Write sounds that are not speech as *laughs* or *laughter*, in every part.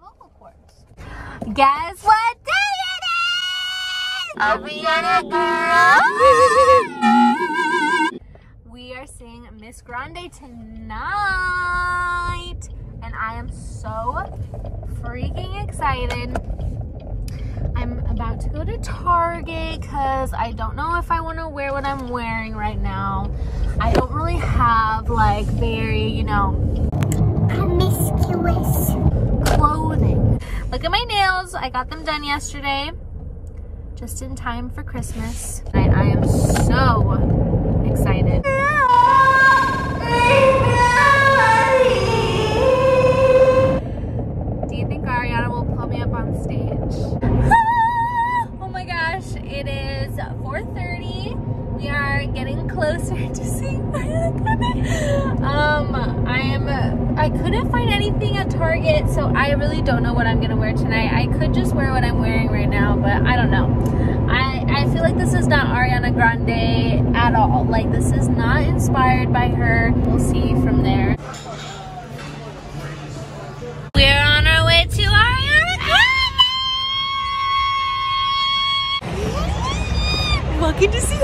vocal cords. Guess what day it is? Ariana Grande! *laughs* we are seeing Miss Grande tonight. And I am so freaking excited. I'm about to go to Target because I don't know if I want to wear what I'm wearing right now. I don't really have like very, you know, promiscuous Look at my nails. I got them done yesterday. Just in time for Christmas. And I am so excited. Do you think Ariana will pull me up on stage? *laughs* oh my gosh, it is 4.30. We are getting closer *laughs* to seeing Ariana Grande. Um, I am, I couldn't find anything at Target, so I really don't know what I'm gonna wear tonight. I could just wear what I'm wearing right now, but I don't know. I, I feel like this is not Ariana Grande at all. Like, this is not inspired by her. We'll see from there. We're on our way to Ariana Grande! To see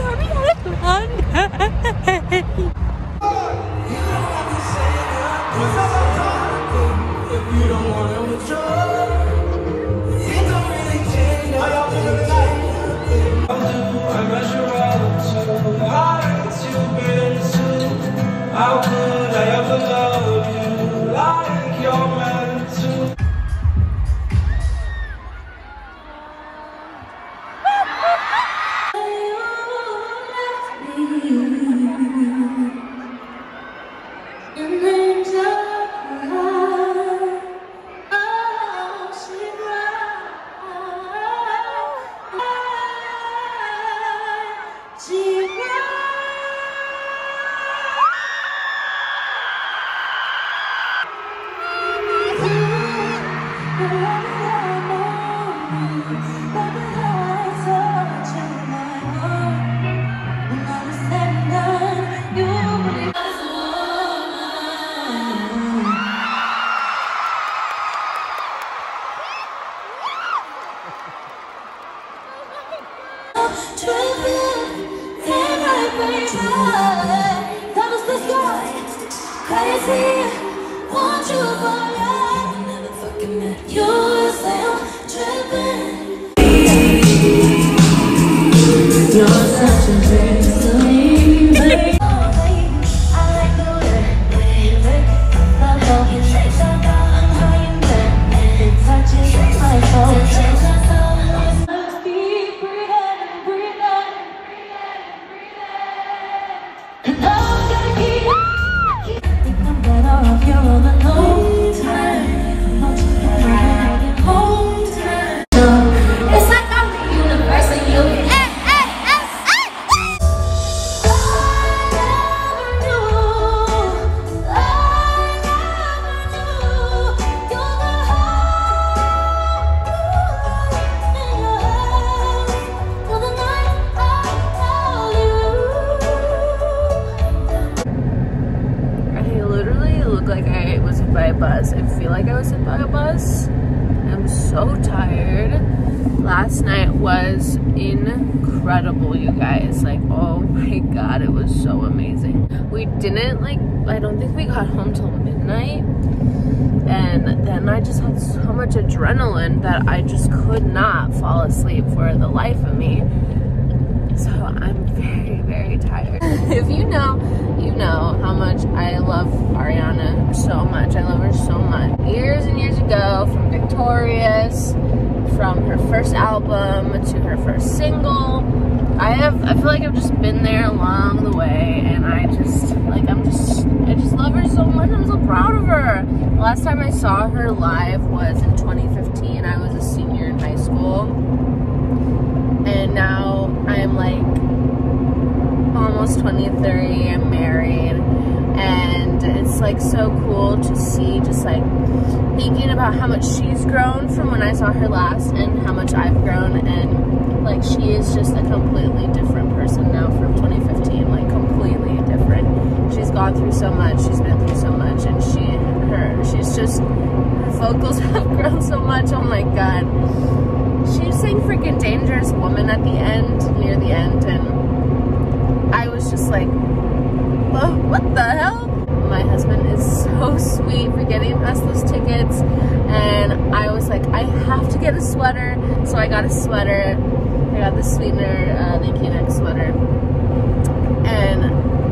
How Crazy, want you for was incredible, you guys. Like, oh my god, it was so amazing. We didn't, like, I don't think we got home till midnight. And then I just had so much adrenaline that I just could not fall asleep for the life of me. So I'm very, very tired. *laughs* if you know, you know how much I love Ariana so much. I love her so much. Years and years ago, from Victorious, from her first album to her first single, I have, I feel like I've just been there along the way, and I just, like, I'm just, I just love her so much. I'm so proud of her. The last time I saw her live was in 2015. I was a senior in high school and now I'm like almost 23, I'm married, and it's like so cool to see just like thinking about how much she's grown from when I saw her last and how much I've grown. And like she is just a completely different person now from 2015 like completely different. She's gone through so much. She's been through so much. And she her she's just her vocals *laughs* have grown so much. Oh my god. She sang freaking dangerous woman at the end near the end. And I was just like oh, what the hell? so sweet for getting us those tickets. And I was like, I have to get a sweater. So I got a sweater. I got the sweetener, uh, the Kinex sweater. And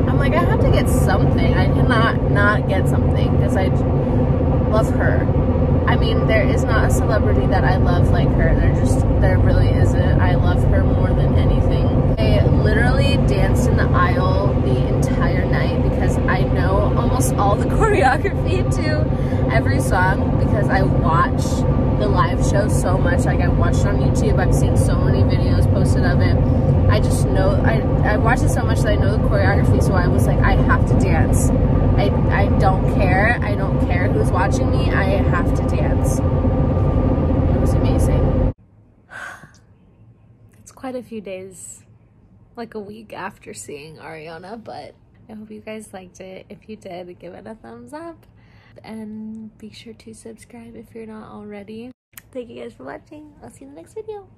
I'm like, I have to get something. I cannot not get something because I love her I mean, there is not a celebrity that I love like her. There just, there really isn't. I love her more than anything. I literally danced in the aisle the entire night because I know almost all the *laughs* choreography to every song because I watch the live show so much. Like I watched it on YouTube. I've seen so many videos posted of it. I just know, I, I watch it so much that I know the choreography. So I was like, I have to dance. I, I don't care. I don't care who's watching me. I have to dance. It was amazing. It's quite a few days, like a week after seeing Ariana, but I hope you guys liked it. If you did, give it a thumbs up and be sure to subscribe if you're not already. Thank you guys for watching. I'll see you in the next video.